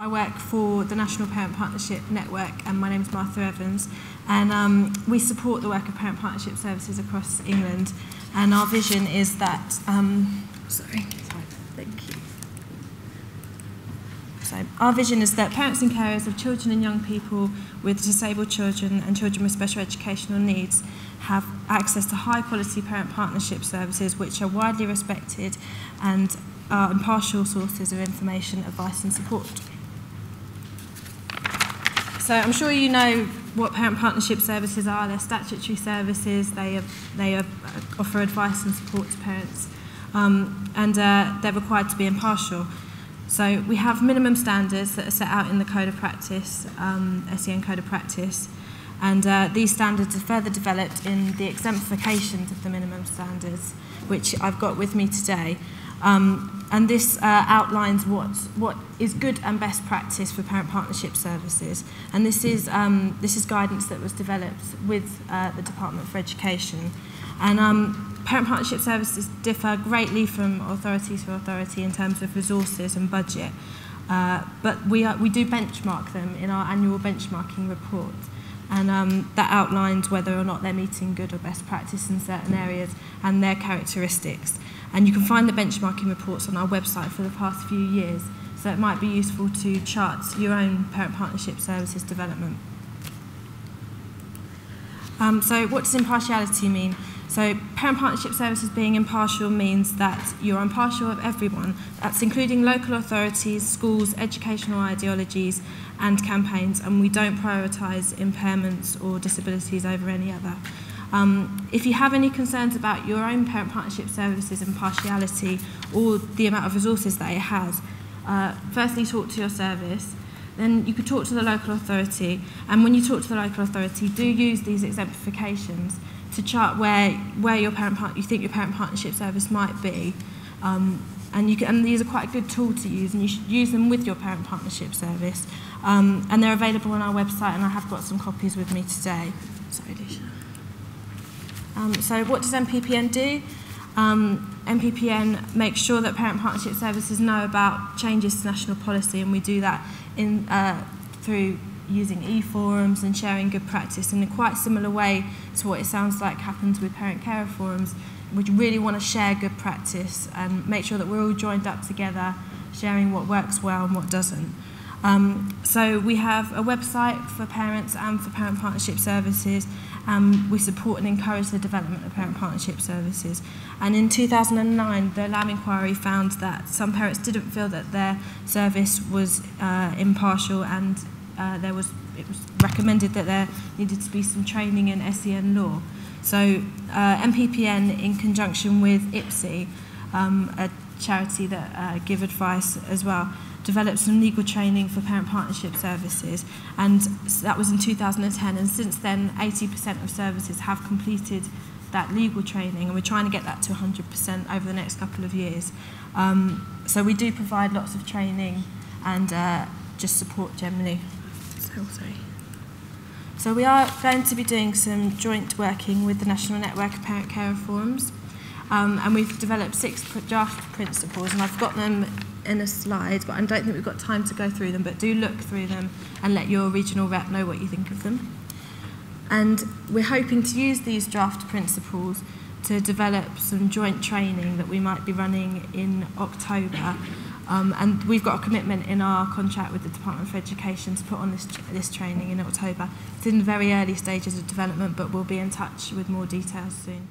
I work for the National Parent Partnership Network and my name is Martha Evans. And um, we support the work of parent partnership services across England. And our vision is that um, sorry, thank you. So our vision is that parents and carers of children and young people with disabled children and children with special educational needs have access to high quality parent partnership services which are widely respected and are impartial sources of information, advice and support. So I'm sure you know what parent partnership services are. They're statutory services. They, they have, offer advice and support to parents. Um, and uh, they're required to be impartial. So we have minimum standards that are set out in the Code of Practice, um, SEN Code of Practice. And uh, these standards are further developed in the exemplifications of the minimum standards, which I've got with me today. Um, and this uh, outlines what, what is good and best practice for parent partnership services. And this is, um, this is guidance that was developed with uh, the Department for Education. And um, parent partnership services differ greatly from authority to authority in terms of resources and budget. Uh, but we, are, we do benchmark them in our annual benchmarking report and um, that outlines whether or not they're meeting good or best practice in certain areas and their characteristics. And you can find the benchmarking reports on our website for the past few years, so it might be useful to chart your own parent partnership services development. Um, so what does impartiality mean? So parent partnership services being impartial means that you're impartial of everyone. That's including local authorities, schools, educational ideologies and campaigns and we don't prioritise impairments or disabilities over any other. Um, if you have any concerns about your own parent partnership services and partiality or the amount of resources that it has, uh, firstly talk to your service, then you could talk to the local authority, and when you talk to the local authority, do use these exemplifications to chart where, where your parent part, you think your parent partnership service might be. Um, and, you can, and these are quite a good tool to use, and you should use them with your parent partnership service. Um, and they're available on our website, and I have got some copies with me today. Sorry, Alicia. Um, so what does NPPN do? Um, NPPN makes sure that parent partnership services know about changes to national policy and we do that in, uh, through using e-forums and sharing good practice in a quite similar way to what it sounds like happens with parent care forums. We really want to share good practice and make sure that we're all joined up together, sharing what works well and what doesn't. Um, so we have a website for parents and for parent partnership services. Um, we support and encourage the development of parent partnership services. And in 2009, the Lamb inquiry found that some parents didn't feel that their service was uh, impartial and uh, there was, it was recommended that there needed to be some training in SEN law. So uh, NPPN, in conjunction with IPSEA, um, a charity that uh, give advice as well, developed some legal training for parent partnership services and that was in 2010 and since then 80% of services have completed that legal training and we're trying to get that to 100% over the next couple of years. Um, so we do provide lots of training and uh, just support generally. So, sorry. So we are going to be doing some joint working with the National Network of Parent Carer Forums um, and we've developed six draft principles and I've got them in a slide, but I don't think we've got time to go through them, but do look through them and let your regional rep know what you think of them. And we're hoping to use these draft principles to develop some joint training that we might be running in October. Um, and we've got a commitment in our contract with the Department for Education to put on this, this training in October. It's in the very early stages of development, but we'll be in touch with more details soon.